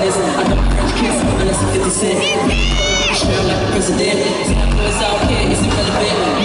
business. I got French kiss, unless it's 50 cent. Like a president. Tell out here, it's irrelevant.